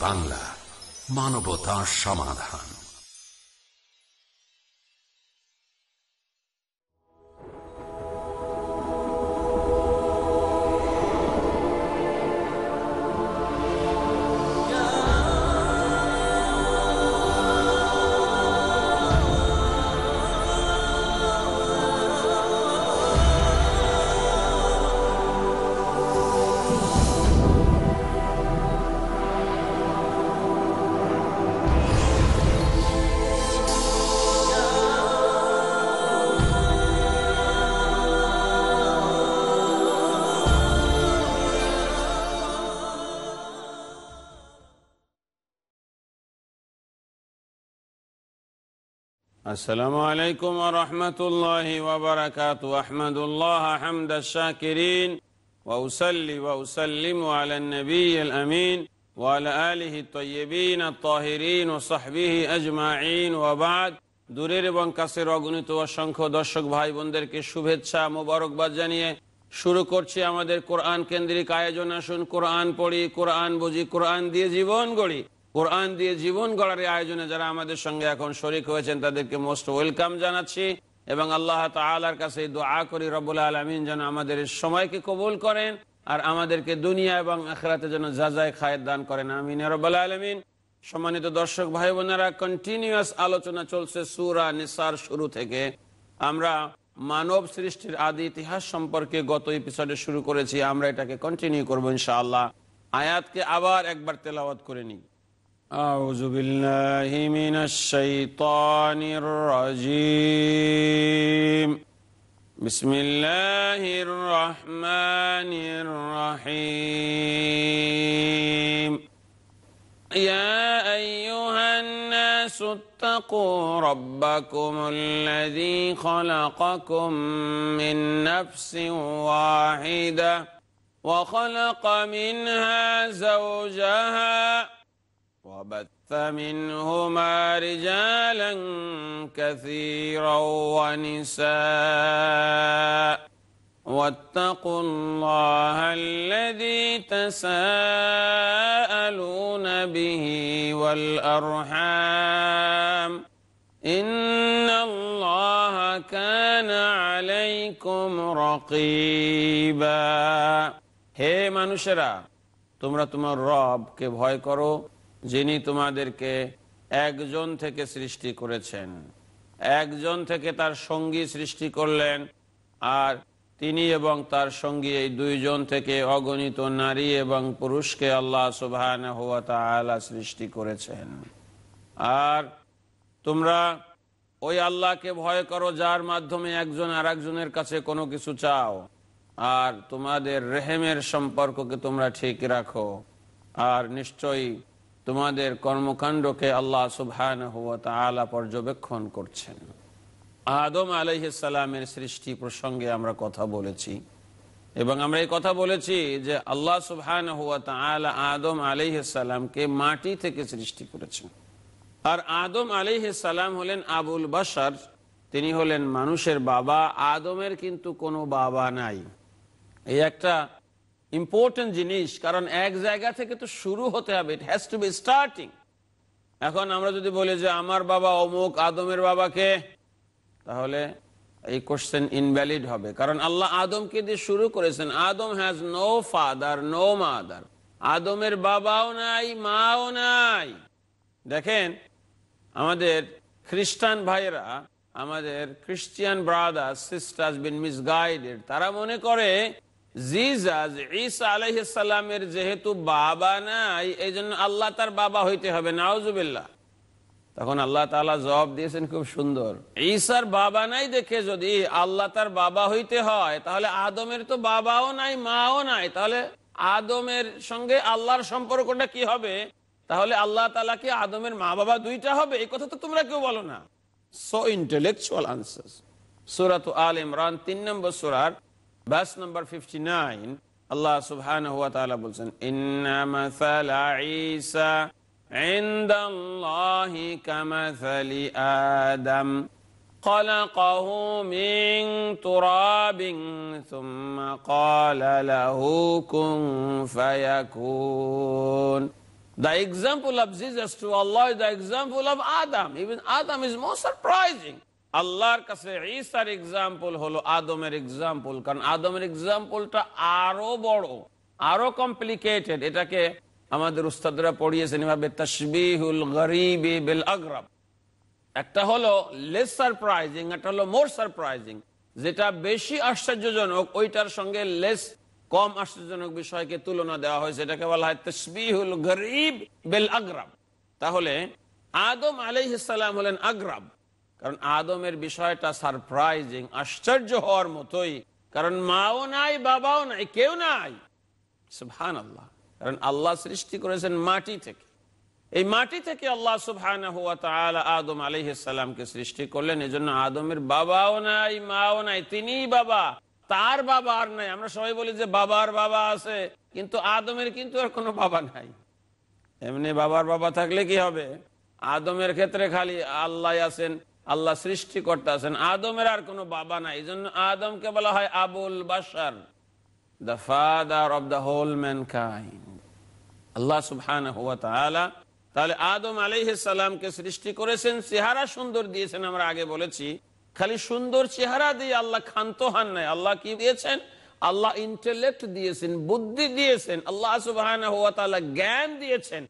বাংলা মানবতা সমাধান السلام عليكم ورحمة الله وبركاته أحمد الله حمد الشاكرين وأسلي وأسلم على النبي الأمين وعلى آله الطيبين الطاهرين وصحبه أجمعين وبعد দূরের এবং কাছের অগণিত অসংখ্য দর্শক ভাই বোনদেরকে শুভেচ্ছা মোবারকবাদ জানিয়ে শুরু করছি আমাদের কোরআন কেন্দ্রিক আয়োজন আসুন কোরআন পড়ি কোরআন বুঝি কোরআন দিয়ে জীবন গড়ি কোরআন দিয়ে জীবন গড়ার আয়োজনে যারা আমাদের সঙ্গে এখন শরিক হয়েছেন, তাদেরকে মোস্ট ওয়েলকাম জানাচ্ছি এবং আল্লাহ তালার কাছে দোয়া করি, রব্বুল আলমিন যেন আমাদের সময়কে কবুল করেন আর আমাদেরকে দুনিয়া এবং আখরাতে যেন যাজায় খায়ের দান করেন। আমিন রব্বুল আলমিন। সম্মানিত দর্শক ভাই বোনেরা কন্টিনিউয়াস আলোচনা চলছে সুরা নিসার শুরু থেকে। আমরা মানব সৃষ্টির আদি ইতিহাস সম্পর্কে গত এপিসোডে শুরু করেছি, আমরা এটাকে কন্টিনিউ করব ইনশাআল্লাহ। আয়াতকে আবার একবার তেলাওয়াত করে নিই। أعوذ بالله من الشيطان الرجيم. بسم الله الرحمن الرحيم. يا أيها الناس اتقوا ربكم الذي خلقكم من نفس واحدة وخلق منها زوجها وبث منهما رجالا كثيرا ونساء واتقوا الله الذي تساءلون به والأرحام إن الله كان عليكم رقيبا হে মানুষেরা তোমরা তোমার রবকে ভয় করো যিনি তোমাদেরকে একজন থেকে সৃষ্টি করেছেন। একজন থেকে তার সঙ্গী সৃষ্টি করলেন, আর তিনি এবং তার সঙ্গী এই দুইজন থেকে অগণিত নারী এবং পুরুষকে আল্লাহ সুবাহান সৃষ্টি করেছেন। আর তোমরা ওই আল্লাহকে ভয় করো যার মাধ্যমে একজন আর একজনের কাছে কোনো কিছু চাও, আর তোমাদের রেহেমের সম্পর্ককে তোমরা ঠিক রাখো। আর নিশ্চয়ই তোমাদের কর্মকাণ্ডকে আল্লাহ সুবহান পর্যবেক্ষণ করছেন। আদম আলহিসাল্লামের সৃষ্টি প্রসঙ্গে আমরা কথা বলেছি এবং আমরা এই কথা বলেছি যে আল্লাহ সুবহান হুয়া আদম আলহিসাল্লামকে মাটি থেকে সৃষ্টি করেছেন। আর আদম আলিহাল্লাম হলেন আবুল বাসার তিনি হলেন মানুষের বাবা, আদমের কিন্তু কোনো বাবা নাই। এই একটা ইম্পর্টেন্ট জিনিস, কারণ এক জায়গা থেকে তো শুরু হতে হবে it has to be starting এখন আমরা যদি বলি যে আমার বাবা অমুক, আদমের বাবাকে, তাহলে এই কোশ্চেন ইনভ্যালিড হবে। কারণ আল্লাহ আদমকে দিয়ে শুরু করেছেন, Adam has no father no mother আদমের বাবাও নাই, মাও নাই। দেখেন, আমাদের খ্রিস্টান ভাইরা আমাদের Christian brother sisters been misguided তারা মনে করে জিজাজ ঈসা আলাইসাল্লামের যেহেতু বাবা নাই এই জন্য আল্লাহ তার বাবা হইতে হবে নাওজুবিল্লাহ তখন আল্লাহ তালা জবাব দিয়েছেন খুব সুন্দর। ঈসার বাবা নাই দেখে যদি আল্লাহ তার বাবা হইতে হয়, তাহলে আদমের তো বাবাও নাই, মাও নাই। তাহলে আদমের সঙ্গে আল্লাহর সম্পর্কটা কি হবে? তাহলে আল্লাহ তালা কি আদমের মা বাবা দুইটা হবে? এই কথা তো তোমরা কেউ বলো না। সো ইন্টেলেকচুয়াল আনসার সুরাত আল ইমরান, তিন নম্বর সুরার ভার্স নাম্বার 59 আল্লাহ সুবহানাহু ওয়া তাআলা বলেন ইন্না মাসালা ঈসা عند الله كمثل آدم خلقه من تراب ثم قال له كن فيكون The example of Jesus to Allah is the example of Adam. Even Adam is more surprising. আল্লাহর কাছে ঈসার এক্সাম্পল হলো আদমের এক্সাম্পল কারণ আদমের এক্সাম্পলটা আরও বড়, আরও কমপ্লিকেটেড এটাকে আমাদের উস্তাদরা পড়িয়েছেন এভাবে তসবিহুল গরিব বিল আগরাব। একটা হলো লেস সারপ্রাইজিং একটা হলো মোর সারপ্রাইজিং যেটা বেশি আশ্চর্যজনক, ওইটার সঙ্গে লেস কম আশ্চর্যজনক বিষয়কে তুলনা দেওয়া হয়েছে। এটাকে বলা হয় তসবিহুল গরিব বেল আগ্রাব। তাহলে আদম আলাইহিসাল্লাম হলেন আগ্রাব। কারণ আদমের বিষয়টা সারপ্রাইজিং, আশ্চর্য হওয়ার মতোই। কারণ মাও নাই, বাবাও নাই, কেউ নাই। সুবহান আল্লাহ কারণ আল্লাহ সৃষ্টি করেছেন মাটি থেকে। এই মাটি থেকে আল্লাহ সুবহান আদম আলহিসামকে সৃষ্টি করলেন। এই জন্য আদমের বাবাও নাই, মাও নাই তিনি বাবা। তার বাবা আর নাই। আমরা সবাই বলি যে বাবার বাবা আছে, কিন্তু আদমের কিন্তু আর কোনো বাবা নাই। এমনি বাবার বাবা থাকলে কি হবে? আদমের ক্ষেত্রে খালি আল্লাহ আছেন আল্লাহ সৃষ্টিকর্তা আছেন। আদমের আর কোনো বাবা নাই। এই জন্য আদমকে বলা হয় Abul Bashar the father of the whole mankind Allah সুবহান তাহলে আদম আলাইসালামকে সৃষ্টি করেছেন, চেহারা সুন্দর দিয়েছেন আমরা আগে বলেছি। খালি সুন্দর চেহারা দিয়ে আল্লাহ ক্ষান্ত হন নাই। আল্লাহ কি দিয়েছেন? আল্লাহ ইন্টেলেক্ট দিয়েছেন, বুদ্ধি দিয়েছেন, আল্লাহ সুবহান জ্ঞান দিয়েছেন,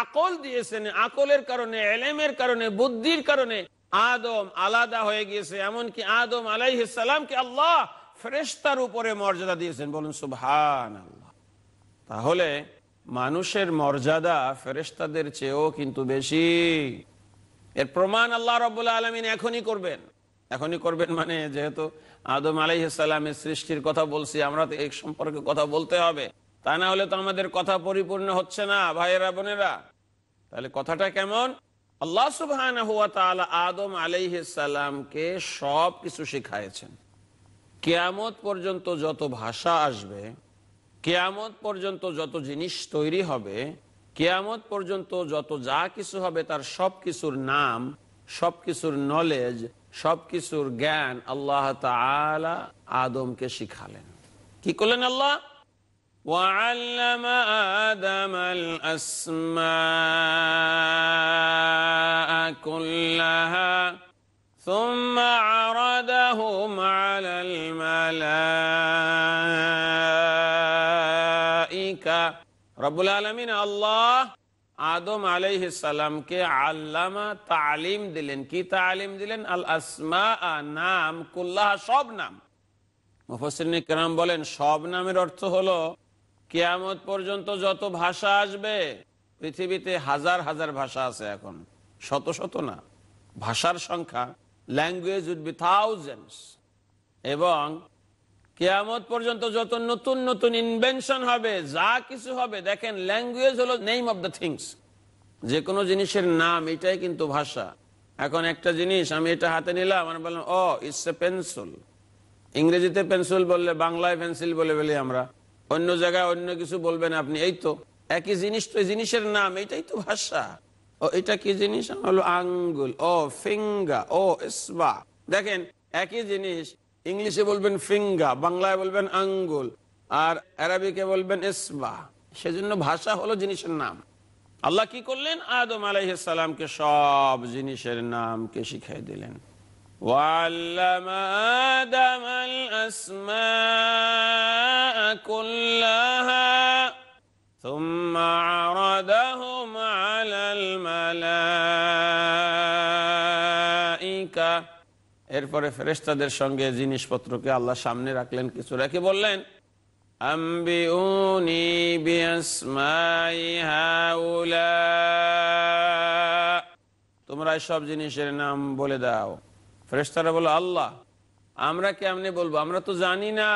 আকল দিয়েছেন। আকলের কারণে, এলেমের কারণে, বুদ্ধির কারণে আদম আলাদা হয়ে গিয়েছে, এমনকি আদম আলাইসালামকে আল্লাহ ফেরেস্তার উপরে মর্যাদা দিয়েছেন। বলুন সুবহান আল্লাহ তাহলে মানুষের মর্যাদা ফেরেস্তাদের চেয়েও কিন্তু বেশি। এর প্রমাণ আল্লাহ রবাহ আলমিন এখনই করবেন। এখনই করবেন মানে যেহেতু আদম আলাইসালামের সৃষ্টির কথা বলছি, আমরা তো এই সম্পর্কে কথা বলতে হবে। তা না হলে তো আমাদের কথা পরিপূর্ণ হচ্ছে না, ভাইয়েরা, বোনেরা। তাহলে কথাটা কেমন? আল্লাহ সুবাহ আদম আলাইসালামকে সব কিছু শিখাইছেন কেয়ামত পর্যন্ত যত ভাষা আসবে কেয়ামত পর্যন্ত যত জিনিস তৈরি হবে কেয়ামত পর্যন্ত যত যা কিছু হবে তার সব কিছুর নাম সব কিছুর নলেজ সব কিছুর জ্ঞান আল্লাহ তালা আদমকে শিখালেন কি করলেন আল্লাহ وعلم آدم الأسماء রবুল আলমিন আল্লাহ আদম আলাইসালামকে আল্লামা তালিম দিলেন। কি তালিম দিলেন? আল আসমা নাম, কুল্লাহ, সব নাম। মুফসিনাম বলেন, সব নামের অর্থ হলো, কেয়ামত পর্যন্ত যত ভাষা আসবে, পৃথিবীতে হাজার হাজার ভাষা আছে এখন। শত শত না। ভাষার সংখ্যা ল্যাঙ্গুয়েজ উড বি থাউজেন্ডস এবং কেয়ামত পর্যন্ত যত নতুন নতুন ইনভেনশন হবে, যা কিছু হবে, দেখেন ল্যাঙ্গুয়েজ হলো নেম অব দ্য থিংস যে কোনো জিনিসের নাম, এটাই কিন্তু ভাষা। এখন একটা জিনিস, আমি এটা হাতে নিলাম, আমি বললাম, ও ইটস এ পেন্সিল ইংরেজিতে পেন্সিল বললে, বাংলায় পেন্সিল বলে বলি আমরা। অন্য জায়গায় অন্য কিছু বলবেন আপনি, এই তো। একই জিনিস তো জিনিসের নাম, এটাই তো ভাষা। ও, এটা কি জিনিস? হলো আঙ্গুল। ও ফিঙ্গা ও ইসবা দেখেন, একই জিনিস ইংলিশে বলবেন ফিঙ্গা বাংলায় বলবেন আঙ্গুল আর আরবিকে বলবেন ইসবা সেজন্য ভাষা হলো জিনিসের নাম আল্লাহ কি করলেন আদম আলাইসালামকে সব জিনিসের নামকে শিখাই দিলেন وعلم آدم الأسماء كلها ثم عرضهم على الملائكة এরপরে ফেরেস্তাদের সঙ্গে জিনিসপত্রকে আল্লাহ সামনে রাখলেন কিছু রেখে বললেন আম্বিউনি বিআসমাই হাউলা তোমরা সব জিনিসের নাম বলে দাও ফেরেস্তারা বলো আল্লাহ আমরা কেমনে বলবো আমরা তো জানি না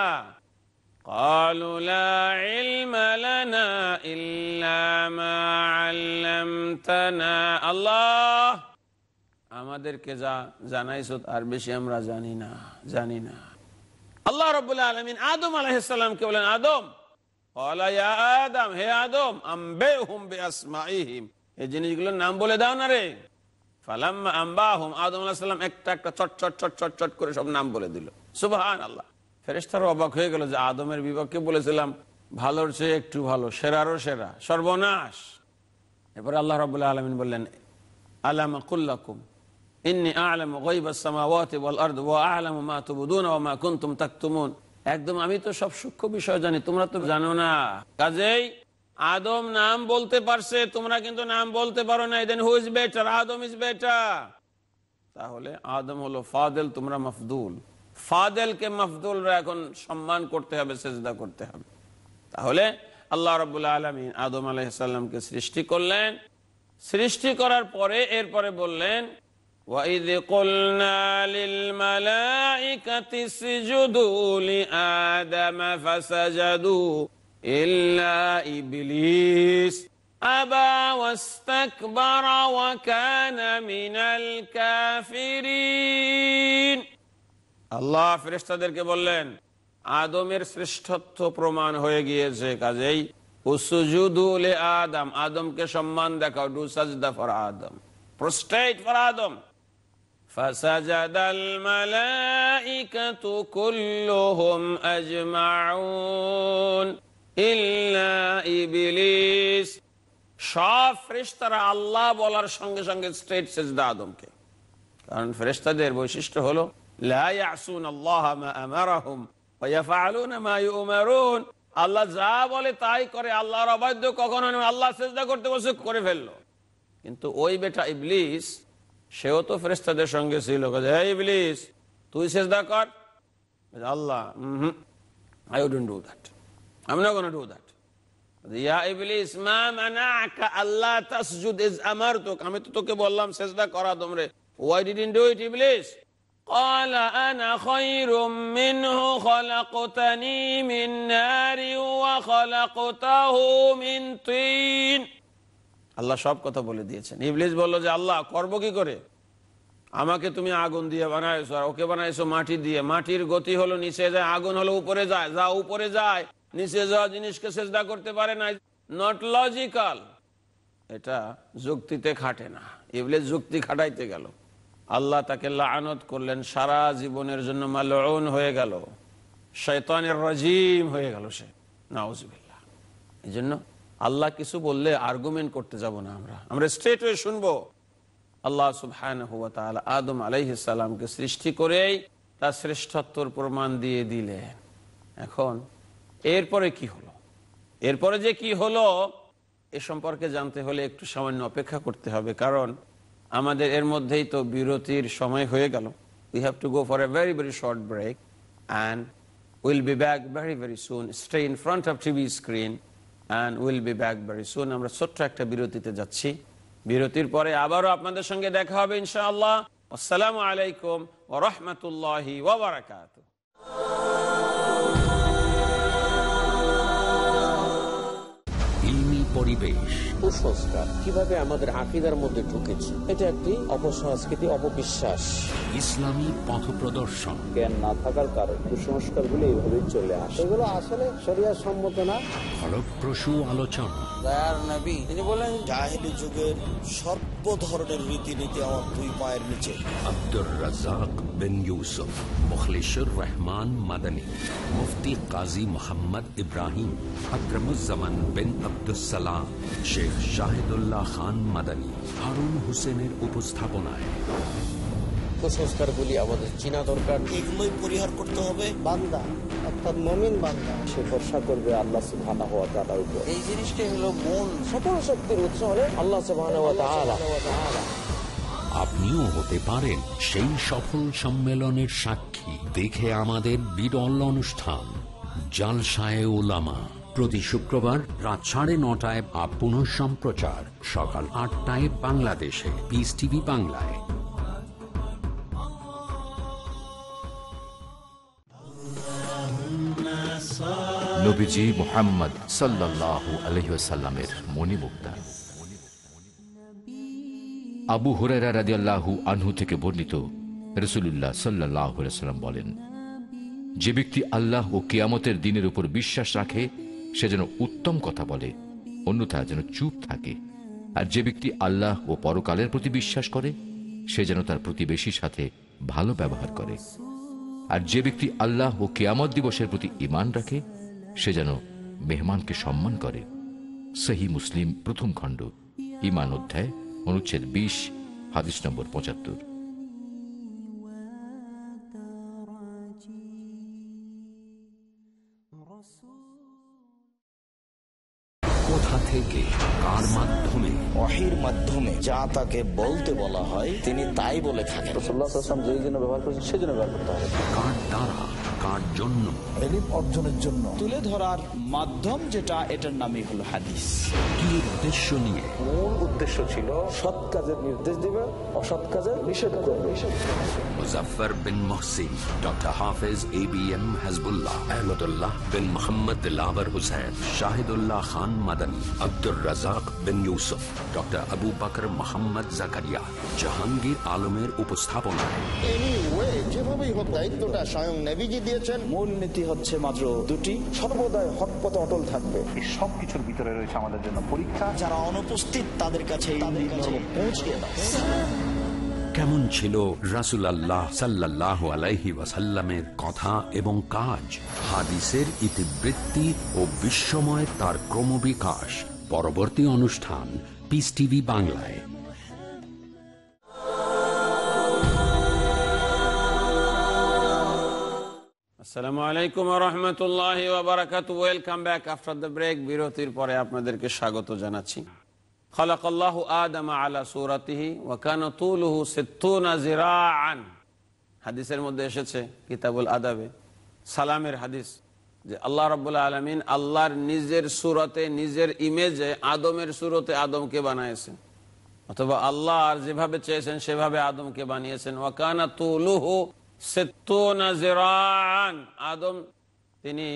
قالوا لا علم لنا إلا ما علمتنا الله আমাদেরকে যা জানাইছো আর বেশি আমরা জানি না জানি না। আল্লাহ রবুল্লাহ আলমিন আদম আলাইসাল্লামকে বলেন, আদম আদম, হে আদম আম্বে হুম বে আসমাইহিম এই জিনিসগুলোর নাম বলে দাও না রে। আদম একটা একটা চট চট চট চট চট করে সব নাম বলে আল্লাহ অবাক হয়ে গেল যে আদমের বলেছিলাম, ভালোর চেয়ে একটু ভালো, সেরারও সেরা, সর্বনাশ। এরপরে আল্লাহ রাবুল্লাহ আলমিন বললেন কুল্লাকুম? একদম আমি তো সব সূক্ষ্ম বিষয় জানি, তোমরা তো জানো না। কাজেই আদম নাম বলতে পারছে, তোমরা কিন্তু নাম বলতে পারো না। Then who is better Adam is better তাহলে আদম হলো ফাদেল, তোমরা মফদুল। ফাদেলকে মফদুলরা এখন সম্মান করতে হবে, সেজদা করতে হবে। তাহলে আল্লাহ রবুল্লা আলমিন আদম আলাইসাল্লামকে সৃষ্টি করলেন। সৃষ্টি করার পরে এরপরে বললেন وَإِذْ قُلْنَا لِلْمَلَائِكَةِ اسْجُدُوا لِآدَمَ فَسَجَدُوا إِلَّا إِبْلِيسَ أَبَى وَاسْتَكْبَرَ وَكَانَ مِنَ الْكَافِرِينَ আল্লাহ ফেরেশতাদেরকে বললেন আদমের শ্রেষ্ঠত্ব প্রমাণ হয়ে গিয়েছে কাজেই উসুজুদুল আদম আদমকে সম্মান দেখাও ডু সাজদা for Adam prostrate for Adam فسجد الملائكة كلهم أجمعون إلا إبليس সব ফেরেশতারা আল্লাহ বলার সঙ্গে সঙ্গে স্ট্রেট সেজদা আদমকে কারণ ফেরেশতাদের বৈশিষ্ট্য হলো লা ইয়াসুন আল্লাহ মা আমারাহুম ওয়া ইয়াফআলুনা মা ইউমারুন আল্লাহ যা বলে তাই করে আল্লাহর অবাধ্য কখনো নয় আল্লাহ সেজদা করতে বসে করে ফেললো কিন্তু ওই বেটা ইবলিস সেও তো ফেরেস্তাদের সঙ্গে ছিল এই ইবলিস তুই সেজদা কর আল্লাহ I wouldn't do that I am not gonna do that ইয়া ইবলিস মা মানাকা আল্লাহ তাসজুদ ইজ আমারতুক আমি তো তোকে বললাম সেজদা করা তোমরে ওয়াই ডিডন্ট ডু ইট ইবলিস قال أنا خير منه خلقتني من نار وخلقته من طين আল্লাহ সব কথা বলে দিয়েছেন। ইবলিস বলল যে, আল্লাহ, করব কি করে? আমাকে তুমি আগুন দিয়ে বানাইছো আর ওকে বানাইছো মাটি দিয়ে। মাটির গতি হলো নিচে যায়, আগুন হলো উপরে যায়। যা উপরে যায়, নিচে যাওয়া জিনিসকে চেষ্টা করতে পারে না। নট লজিক্যাল এটা যুক্তিতে খাটে না। ইবলিস যুক্তি খাটাইতে গেল। আল্লাহ তাকে লানত করলেন, সারা জীবনের জন্য মালন হয়ে গেল। শৈতানের রাজিম হয়ে গেল সে। নাউজবিল্লাহ। এই জন্য আল্লাহ কিছু বললে আর্গুমেন্ট করতে যাব না আমরা। আমরা স্ট্রেট হয়ে শুনব। আল্লাহ সুবহান আদম আলাইসালামকে সৃষ্টি করেই তার শ্রেষ্ঠত্বর প্রমাণ দিয়ে দিলেন। এখন, এরপরে কি হলো? এরপরে যে কি হলো, এ সম্পর্কে জানতে হলে একটু সামান্য অপেক্ষা করতে হবে, কারণ আমাদের এর মধ্যেই তো বিরতির সময় হয়ে গেল। We have to go for a very very short break and will be back very very soon stay in front of TV screen and will be back very soon আমরা ছোট্ট একটা বিরতিতে যাচ্ছি। বিরতির পরে আবারও আপনাদের সঙ্গে দেখা হবে ইনশাআল্লাহ। আসসালামু আলাইকুম ও রহমতুল্লাহি ওবরাকাত পরিবেশ। কুসংস্কার কীভাবে আমাদের আকিদার মধ্যে ঢুকেছে এটা একটি অপসংস্কৃতি অপবিশ্বাস। ইসলামী পথ প্রদর্শন। জ্ঞান না থাকার কারণে কুসংস্কারগুলো এইভাবেই চলে আসে। এগুলো আসলে শরিয়ার সম্মত না। ফলপ্রসূ আলোচনা। তিনি বলেন জাহেলি যুগের সর্ব ধরনের রীতিনীতি আমার দুই পায়ের নিচে। আব্দুর রাজাক বিন ইউসুফ মুখলিসুর রহমান মাদানী মুফতি কাজী মোহাম্মদ ইব্রাহিম আকরমুজ্জামান বিন আব্দুসালাম শেখ শাহিদুল্লাহ খান মাদানী হারুন হোসেনের উপস্থাপনায়। কুসংস্কারগুলি আমাদের চিনা দরকার। এগুলোই পরিহার করতে হবে। বান্দা অর্থাৎ মমিন বান্দা সে ভরসা করবে আল্লাহ সুবহানাহু ওয়া তাআলার উপর। এই জিনিসটাই হলো মূল। সকল শক্তির উৎস হলে আল্লাহ সুবহানাহু ওয়া তাআলা। আপনিও হতে পারেন সেই সফল সম্মেলনের সাক্ষী। দেখে আমাদের বিরল অনুষ্ঠান জালসায় ওলামা প্রতি শুক্রবার রাত সাড়ে নটায় বা পুনঃ সম্প্রচার সকাল আটটায় বাংলাদেশে। পিস টিভি বাংলায়। নবীজি মোহাম্মদ আবু হুরেরা আনহু থেকে বর্ণিত বলেন, যে ব্যক্তি আল্লাহ ও কিয়ামতের দিনের উপর বিশ্বাস রাখে, সে যেন উত্তম কথা বলে, অন্যথা যেন চুপ থাকে। আর যে ব্যক্তি আল্লাহ ও পরকালের প্রতি বিশ্বাস করে, সে যেন তার প্রতিবেশীর সাথে ভালো ব্যবহার করে। আর যে ব্যক্তি আল্লাহ ও কেয়ামত দিবসের প্রতি ইমান রাখে সে যেন মেহমানকে সম্মান করে। সহি মুসলিম প্রথম খণ্ড ইমান অধ্যায় অনুচ্ছেদ বিশ হাদিস নম্বর পঁচাত্তর। কোথা থেকে কার মাধ্যমে? মাধ্যমে যা তাকে বলতে বলা হয় তিনি তাই বলে থাকেন। রসুল্লাহাম যেই জন্য ব্যবহার করেছেন সেই জন্য ব্যবহার করতে হবে কার দ্বারা? কার জন্য। এলিম অর্জনের জন্য। তুলে ধরার মাধ্যম যেটা এটার নামই হলো হাদিস। কি উদ্দেশ্য নিয়ে? মূল উদ্দেশ্য ছিল সৎ কাজের নির্দেশ দিবে অসৎ কাজের নিষেধ করবে। Muzaffar bin Mohsin doctor Hafez A B M Hasbullah Ahmadullah bin Mohammad Dilawar Hussain Shahidullah Khan Madani Abdur Razzak bin Yusuf doctor Abu Bakr Mohammad Zakaria Jahangir আলমের উপস্থাপনায়। যেভাবেই হোক দায়িত্বটা স্বয়ং নেভিজি দিয়েছেন। মূল নীতি হচ্ছে মাত্র দুটি সর্বদাই হক পথে অটল থাকবে। এই সব কিছুর ভিতরে রয়েছে আমাদের জন্য পরীক্ষা। যারা অনুপস্থিত তাদের কাছে পৌঁছিয়ে দাও। কেমন ছিল রাসুল আল্লাহ সাল্লাহ আলাইহি ওয়াসাল্লামের কথা এবং কাজ? হাদিসের ইতিবৃত্তি ও বিশ্বময় তার ক্রমবিকাশ। পরবর্তী অনুষ্ঠান পিস টিভি বাংলায়। আলাইকুম welcome back after the break বিরতির পরে আপনাদেরকে স্বাগত জানাচ্ছি। হাদিসের মধ্যে এসেছে আদাবে। সালামের হাদিস যে আল্লাহ রাব্বুল আলামিন আল্লাহর নিজের সুরতে, নিজের ইমেজে আদমের সুরতে আদমকে বানাইছেন অথবা আল্লাহ যেভাবে চেয়েছেন, সেভাবে আদমকে বানিয়েছেন। ওয়াকানা তুলুহু আদম, তিনি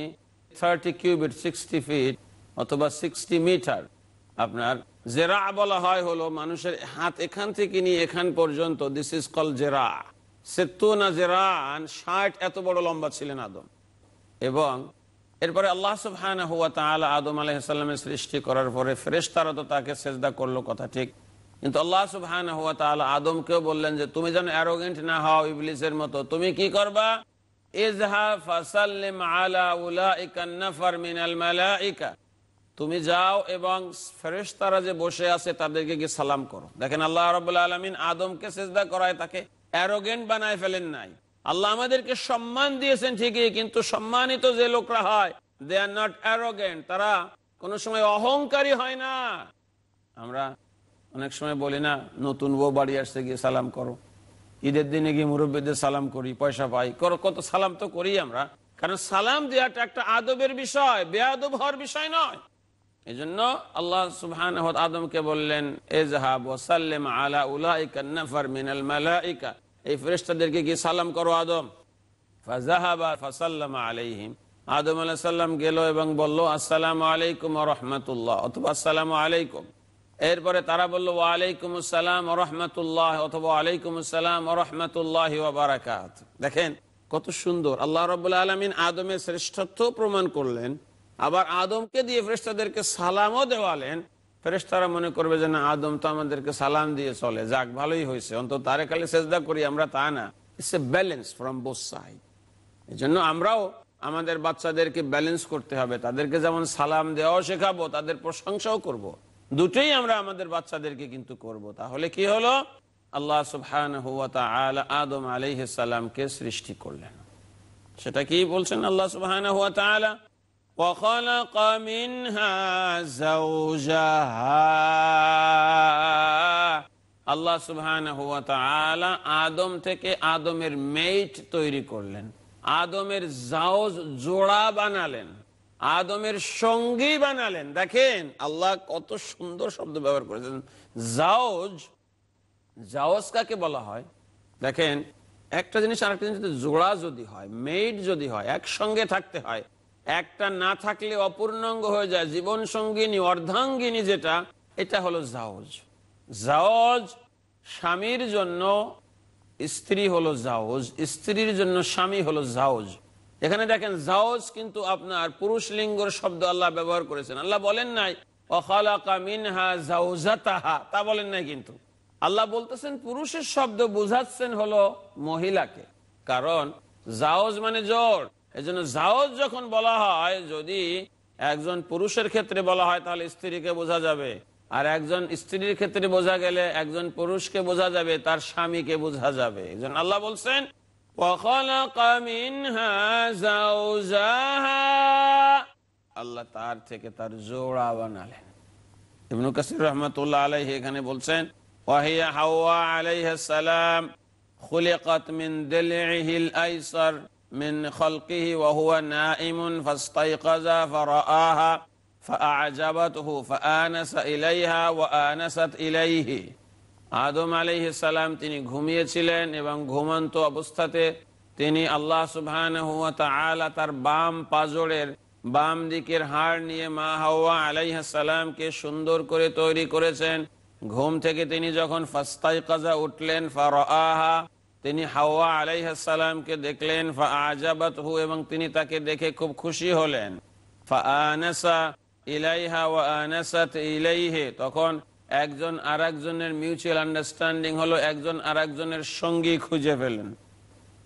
থার্টি কিউবিট সিক্সটি ফিট অথবা সিক্সটি মিটার আপনার জেরা বলা হয় হলো মানুষের হাত এখান থেকে নিয়ে এখান পর্যন্ত। দিস ইজ কল জেরা। জেরান ষাট এত বড় লম্বা ছিলেন আদম। এবং এরপরে আল্লাহ সুবহান হুয়া আদম আলাইসাল্লামের সৃষ্টি করার পরে ফেরেশতারা তো তাকে সেজদা করল, কথা ঠিক। কিন্তু আল্লাহ সুবহান আদমকেও বললেন যে, তুমি যেন অ্যারোগেন্ট না হও ইবলিসের মতো। তুমি কি করবা? তুমি যাও এবং যে বসে আছে তাদেরকে গিয়ে সালাম করো। দেখেন আল্লাহ আলামিন আদমকে সেজদা করায় তাকে অ্যারোগেন্ট বানায় ফেলেন নাই। আল্লাহ আমাদেরকে সম্মান দিয়েছেন ঠিকই, কিন্তু সম্মানিত যে লোকরা হয় দে আর নট অ্যারোগেন্ট তারা কোনো সময় অহংকারী হয় না। আমরা অনেক সময় বলি, না, নতুন বউ বাড়ি আসতে গিয়ে সালাম করো। ঈদের দিনে গিয়ে মুরব্বীদের সালাম করি, পয়সা পাই। করো, কত সালাম তো করি আমরা। কারণ সালাম দেওয়াটা একটা আদবের বিষয় বেআদব হওয়ার বিষয় নয়। এই জন্য আল্লাহ সুবহান আদমকে বললেন এজাহাব ওসাল্লেম আলা উলাইকা নাফার মিনাল মালাইকা। এই ফেরেশতাদেরকে গিয়ে সালাম করো, আদম। ফাজাহাবা ফাসাল্লামা আলাইহিম। আদম আলাহ সাল্লাম গেল এবং বলল, আসসালামু আলাইকুম রহমতুল্লাহ। অথবা, আসসালামু আলাইকুম। এরপরে তারা বলল, ওয়ালাইকুম আসসালাম রহমতুল্লাহ অথবা আলাইকুম আসসালাম রহমতুল্লাহ দেখেন, কত সুন্দর। আল্লাহ রবুল্লা আলমিন আদমের শ্রেষ্ঠত্ব প্রমাণ করলেন, আবার আদমকে দিয়ে ফেরেস্তাদেরকে সালামও দেওয়ালেন। ফেরেস্তারা মনে করবে যে, না, আদম তো আমাদেরকে সালাম দিয়ে চলে, যাক, ভালোই হয়েছে। অন্তত তারে খালি সেজদা করি, আমরা তা না। It's a balance from both side এই জন্য আমরাও আমাদের বাচ্চাদেরকে ব্যালেন্স করতে হবে। তাদেরকে যেমন সালাম দেওয়াও শেখাবো, তাদের প্রশংসাও করব। দুটোই আমরা আমাদের বাচ্চাদেরকে কিন্তু করব। তাহলে কি হলো আল্লাহ সুবহান আদম আলাইসালামকে সৃষ্টি করলেন সেটা কি বলছেন আল্লাহ সুবহান হুয়া তাআলা وخلق منها زوجها আল্লাহ সুবহানাহু ওয়া তাআলা আদম থেকে আদমের মেইট তৈরি করলেন আদমের জাওজ জোড়া বানালেন আদমের সঙ্গী বানালেন। দেখেন, আল্লাহ কত সুন্দর শব্দ ব্যবহার করেছেন। জাওজ জাওজ কাকে বলা হয়? দেখেন, একটা জিনিস আরেকটা জিনিস জোড়া যদি হয়, মেইড যদি হয়, একসঙ্গে থাকতে হয়, একটা না থাকলে অপূর্ণাঙ্গ হয়ে যায়। জীবন সঙ্গিনী, অর্ধাঙ্গিনী যেটা, এটা হলো জাওজ। জাওজ স্বামীর জন্য, স্ত্রী হলো জাওজ, স্ত্রীর জন্য স্বামী হলো জাওজ। এখানে দেখেন জাওজ কিন্তু আপনার পুরুষ লিঙ্গর শব্দ আল্লাহ ব্যবহার করেছেন। আল্লাহ বলেন নাই তা বলেন নাই কিন্তু। আল্লাহ বলতেছেন পুরুষের শব্দ বুঝাচ্ছেন হলো মহিলাকে। কারণ জাওজ মানে জোর। এজন্য জাওজ যখন বলা হয়, যদি একজন পুরুষের ক্ষেত্রে বলা হয়, তাহলে স্ত্রীকে বোঝা যাবে। আর একজন স্ত্রীর ক্ষেত্রে বোঝা গেলে একজন পুরুষকে বোঝা যাবে, তার স্বামীকে বোঝা যাবে। আল্লাহ বলছেন وَخَلَقَ مِنْهَا زَوْجَهَا আল্লাহ তার থেকে তার জোড়া বানালেন ইবনু কাসির রহমতুল্লাহ আলাইহি এখানে বলছেন ওয়াহিয়া হাওয়া আলাইহিস সালাম খুলিকাত মিন দিলইহিল আইসার من خلقه وهو نائم فاستيقظ فرآها فأعجبته فآنس إليها وآنست إليه আদম সালাম তিনি ঘুমিয়েছিলেন এবং ঘুমন্ত অবস্থাতে তিনি আল্লাহ তাআলা তার বাম পাজরের বাম দিকের হাড় নিয়ে মা হাওয়া আলাইহিস সালামকে সুন্দর করে তৈরি করেছেন। ঘুম থেকে তিনি যখন ফাস্তাই কাজা উঠলেন, ফারআহা, তিনি হাওয়া আলাইহাসালামকে দেখলেন ফা আজাবাতহু এবং তিনি তাকে দেখে খুব খুশি হলেন। ফা আনাসা ইলাইহা ওয়া আনাসাত ইলাইহে, তখন একজন আর একজনের মিউচুয়াল আন্ডারস্ট্যান্ডিং হলো একজন আর একজনের সঙ্গী খুঁজে পেলেন।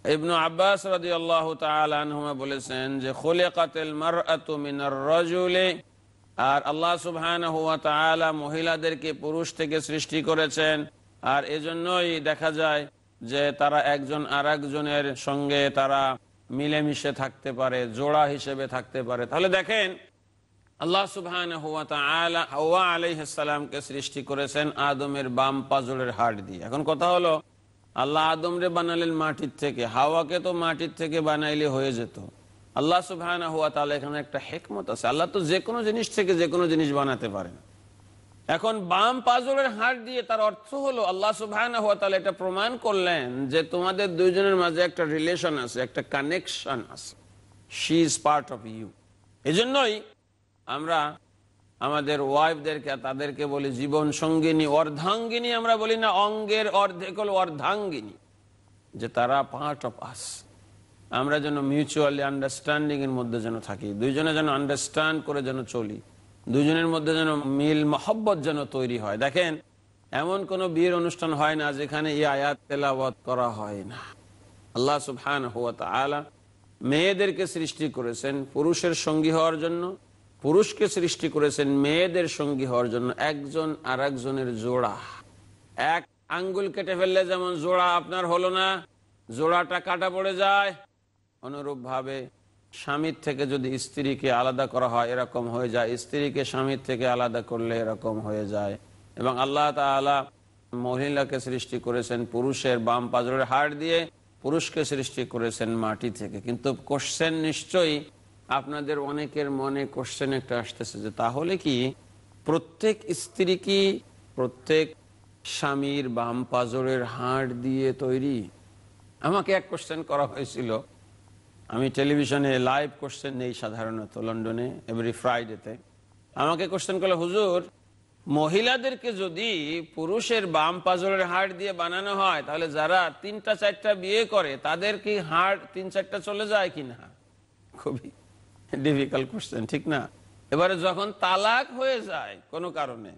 ইবনু আব্বাস রাদিয়াল্লাহু আল্লাহ আনহুমা বলেছেন যে, খুলিকাতিল মারআতু মিনার রাজুলি। আর আল্লাহ সুবহানাহু ওয়া তাআলা মহিলাদেরকে পুরুষ থেকে সৃষ্টি করেছেন। আর এজন্যই দেখা যায় যে, তারা একজন আরেকজনের সঙ্গে তারা মিলেমিশে থাকতে পারে, জোড়া হিসেবে থাকতে পারে। তাহলে দেখেন আল্লাহ হাওয়া আলাইহিস সৃষ্টি করেছেন আদমের বাম পাজরের হাড় দিয়ে। এখন কথা হলো, আল্লাহ আদমরে বানালেন মাটির থেকে, হাওয়াকে তো মাটির থেকে বানাইলে হয়ে যেত। আল্লাহ সুবহানাহু ওয়া তাআলা এখানে একটা হেকমত আছে। আল্লাহ তো যে কোনো জিনিস থেকে যে কোনো জিনিস বানাতে পারেন। এখন বাম পাজরের হাড় দিয়ে তার অর্থ হলো, আল্লাহ সুবহানাহু ওয়া তাআলা এটা প্রমাণ করলেন যে তোমাদের দুইজনের মাঝে একটা রিলেশন আছে, একটা কানেকশন আছে। She is part of you এজন্যই আমরা আমাদের ওয়াইফদেরকে, তাদেরকে বলি জীবন সঙ্গিনী, অর্ধাঙ্গিনী, আমরা বলি না অঙ্গের অর্ধেক অর্ধাঙ্গিনী, যে তারা পার্ট অফ আস আমরা যেন মিউচুয়ালি আন্ডারস্ট্যান্ডিং এর মধ্যে যেন থাকি, দুইজনে যেন আন্ডারস্ট্যান্ড করে যেন চলি দুজনের মধ্যে যেন মিল মহব্বত যেন তৈরি হয়। দেখেন, এমন কোন বিয়ের অনুষ্ঠান হয় না যেখানে এই আয়াত তেলাওয়াত করা হয় না। আল্লাহ সুবহান আলা মেয়েদেরকে সৃষ্টি করেছেন পুরুষের সঙ্গী হওয়ার জন্য পুরুষকে সৃষ্টি করেছেন মেয়েদের সঙ্গী হওয়ার জন্য একজন আর একজনের জোড়া। এক আঙ্গুল কেটে ফেললে যেমন জোড়া আপনার হলো না, জোড়াটা কাটা পড়ে যায়। অনুরূপ ভাবে স্বামীর থেকে যদি স্ত্রীকে আলাদা করা হয়, এরকম হয়ে যায়। স্ত্রীকে স্বামীর থেকে আলাদা করলে এরকম হয়ে যায়। এবং আল্লাহ তালা মহিলাকে সৃষ্টি করেছেন পুরুষের বাম পাজরের হাড় দিয়ে, পুরুষকে সৃষ্টি করেছেন মাটি থেকে। কিন্তু কোশ্চেন নিশ্চয়ই আপনাদের অনেকের মনে কোশ্চেন একটা আসতেছে যে, তাহলে কি প্রত্যেক স্ত্রী কি প্রত্যেক স্বামীর বাম পাজরের হাড় দিয়ে তৈরি? আমাকে এক কোশ্চেন করা হয়েছিল। আমি টেলিভিশনে লাইভ কোশ্চেন নেই সাধারণত লন্ডনে এভরি ফ্রাইডেতে আমাকে কোশ্চেন করল, হুজুর, মহিলাদেরকে যদি পুরুষের বাম পাজরের হাড় দিয়ে বানানো হয়, তাহলে যারা তিনটা চারটা বিয়ে করে, তাদের কি হাড় তিন চারটা চলে যায় কিনা? খুবই ডিফিকাল্ট কোশ্চেন ঠিক না? এবারে যখন তালাক হয়ে যায় কোনো কারণে,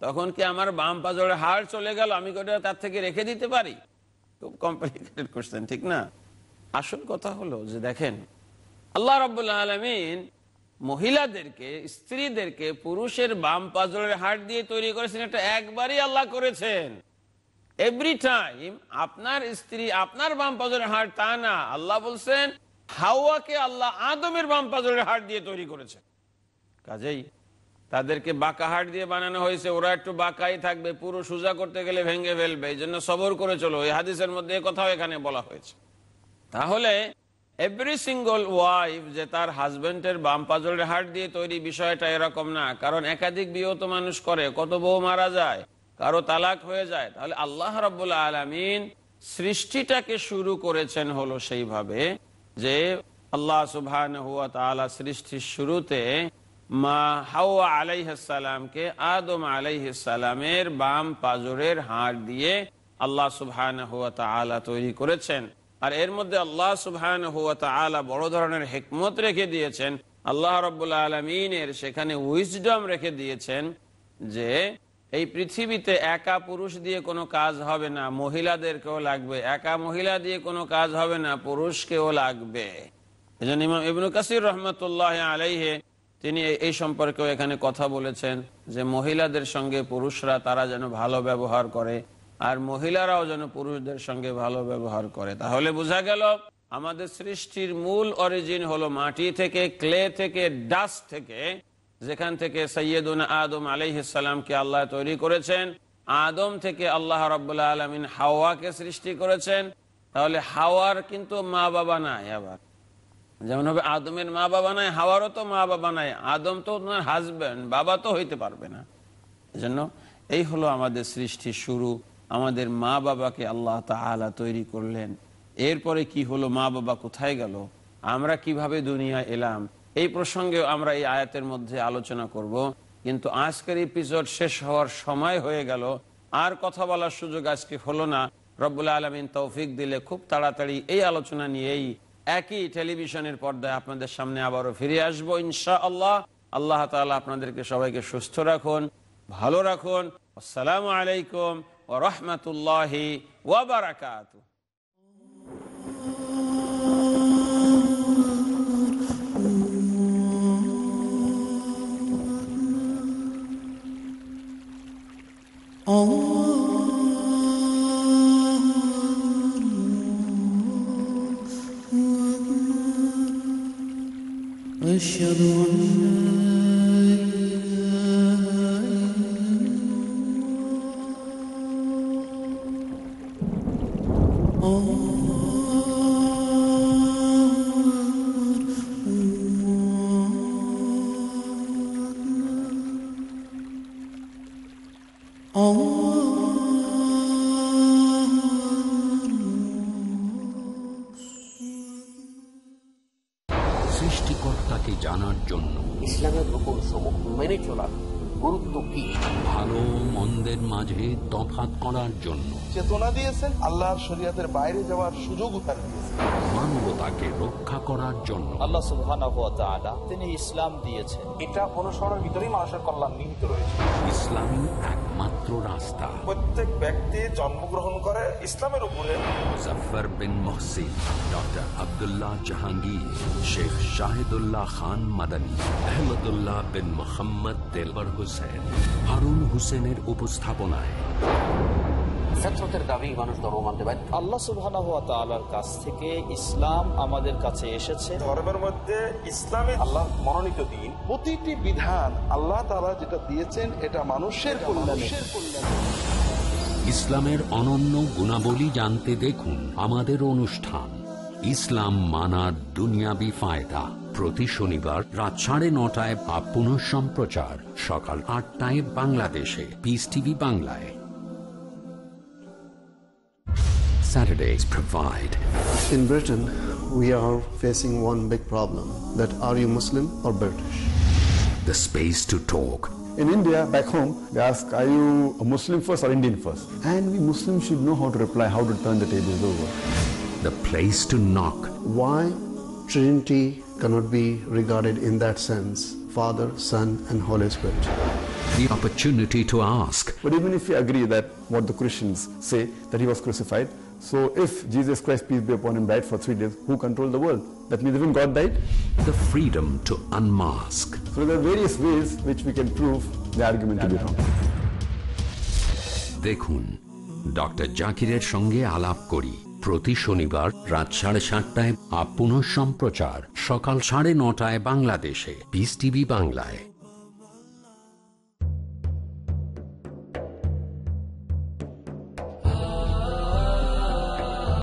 তখন কি আমার বাম পাজরের হাড় চলে গেল, আমি তার থেকে রেখে দিতে পারি? খুব কমপ্লিকেটেড কোশ্চেন ঠিক না? আসল কথা হলো যে দেখেন, আল্লাহ রবাহ আলমিন মহিলাদেরকে, স্ত্রীদেরকে পুরুষের বাম পাজরের হাট দিয়ে তৈরি করেছেন, এটা একবারই আল্লাহ করেছেন। এভরি টাইম আপনার স্ত্রী আপনার বাম পাজরের হাট তা না, আল্লাহ বলছেন হাওয়াকে আল্লাহ আদমের বাম পাজরের হাট দিয়ে তৈরি করেছেন কাজেই তাদেরকে বাঁকা হাট দিয়ে বানানো হয়েছে, ওরা একটু বাঁকাই থাকবে, পুরো সোজা করতে গেলে ভেঙে ফেলবে, এই জন্য সবর করে চলো, এই হাদিসের মধ্যে কথাও এখানে বলা হয়েছে। তাহলে এভরি সিঙ্গল ওয়াইফ যে তার হাজবেন্ডের বাম পাজলের হাট দিয়ে তৈরি বিষয়টা এরকম না, কারণ একাধিক বিয়ে তো মানুষ করে, কত বউ মারা যায়, কারও তালাক হয়ে যায়, তাহলে আল্লাহ রবাহ আলমিন সৃষ্টিটাকে শুরু করেছেন হলো সেইভাবে যে আল্লাহ সুবহান হুয়া তালা সৃষ্টির শুরুতে মা হাওয়া আলাইহালামকে আদম আলাইহালামের বাম পাজরের হাড় দিয়ে আল্লাহ সুবহান হুয়া তালা তৈরি করেছেন। আর এর মধ্যে আল্লাহ সুবহান হুয়া তালা বড় ধরনের হেকমত রেখে দিয়েছেন। আল্লাহ রবাহ আলমিনের সেখানে উইজডম রেখে দিয়েছেন যে এই পৃথিবীতে একা পুরুষ দিয়ে কোনো কাজ হবে না, মহিলাদেরকেও লাগবে। একা মহিলা দিয়ে কোনো কাজ হবে না, পুরুষকেও লাগবে। তিনি এই সম্পর্কেও এখানে কথা বলেছেন যে মহিলাদের সঙ্গে পুরুষরা তারা যেন ভালো ব্যবহার করে, আর মহিলারাও যেন পুরুষদের সঙ্গে ভালো ব্যবহার করে। তাহলে বোঝা গেল আমাদের সৃষ্টির মূল অরিজিন হলো মাটি থেকে ক্লে থেকে ডাস্ট থেকে। যেখান থেকে সৈয়দুন আদম আলাইসালামকে আল্লাহ তৈরি করেছেন, আদম থেকে আল্লাহ রবাহ আলমিন হাওয়াকে সৃষ্টি করেছেন, তাহলে হাওয়ার কিন্তু মা বাবা নাই আবার। যেমন হবে আদমের মা বাবা নাই, হাওয়ারও তো মা বাবা নাই, আদম তো ওনার হাজবেন্ড বাবা তো হইতে পারবে না। এজন্য এই হলো আমাদের সৃষ্টি শুরু, আমাদের মা বাবাকে আল্লাহ তাআলা তৈরি করলেন। এরপরে কি হলো মা বাবা কোথায় গেল? আমরা কীভাবে দুনিয়া এলাম? এই প্রসঙ্গে আমরা এই আয়াতের মধ্যে আলোচনা করব। কিন্তু আজকের এপিসোড শেষ হওয়ার সময় হয়ে গেল। আর কথা বলার সুযোগ আজকে হলো না। রব্বুল আলমিন তৌফিক দিলে খুব তাড়াতাড়ি এই আলোচনা নিয়েই একই টেলিভিশনের পর্দায় আপনাদের সামনে আবারও ফিরে আসব ইনশা আল্লাহ আল্লাহ তাআলা আপনাদেরকে সবাইকে সুস্থ রাখুন, ভালো রাখুন। আসসালামু আলাইকুম ও রহমতুল্লাহি ওয়াবারাকাত أشهد أن আল্লাহর শরীয়তের বাইরে যাওয়ার সুযোগ তার দিয়েছেন মানবতাকে রক্ষা করার জন্য। আল্লাহ সুবহানাহু ওয়া তাআলা তিনি ইসলাম দিয়েছেন। এটা অনুসরণের ভিতরেই মানুষের কল্যাণ নিহিত রয়েছে। ইসলামী একমাত্র রাস্তা। প্রত্যেক ব্যক্তি জন্মগ্রহণ করে ইসলামের উপরে। মুজফার বিন মহসিন ডক্টর আব্দুল্লাহ জাহাঙ্গীর শেখ শাহিদুল্লাহ খান মাদানী আহমদুল্লাহ বিন মোহাম্মদ তেলবর হুসেন হারুন হুসেনের উপস্থাপনায়। ফেতরতের দাবি মানুষ ধর্ম মানতে বাধ্য। আল্লাহ সুবহানাহু ওয়া তাআলার কাছ থেকে ইসলাম আমাদের কাছে এসেছে। ধর্মের মধ্যে ইসলামে আল্লাহ মনোনীত দিন। প্রতিটি বিধান আল্লাহ তাআলা যেটা দিয়েছেন এটা মানুষের কল্যাণে। ইসলামের অনন্য গুণাবলী জানতে দেখুন আমাদের অনুষ্ঠান। ইসলাম মানার দুনিয়াবি ফায়দা। প্রতি শনিবার রাত সাড়ে নটায় বা পুনঃ সম্প্রচার সকাল আটটায় বাংলাদেশে। পিস টিভি বাংলায়। Saturdays provide In Britain, we are facing one big problem that are you Muslim or British? the space to talk In India, back home, they ask, are you a Muslim first or Indian first? And we Muslims should know how to reply, how to turn the tables over. the place to knock Why Trinity cannot be regarded in that sense Father, Son, and Holy Spirit? the opportunity to ask But even if we agree that what the Christians say, that he was crucified, so if Jesus Christ, peace be upon him, died for three days, who controlled the world? That means even God died? the freedom to unmask So there are various ways which we can prove the argument to be wrong. দেখুন doctor জাকিরের সঙ্গে আলাপ করি প্রতি শনিবার রাত সাড়ে সাতটায় আপ সম্প্রচার সকাল সাড়ে নটায় বাংলাদেশে পিস টিভি বাংলায়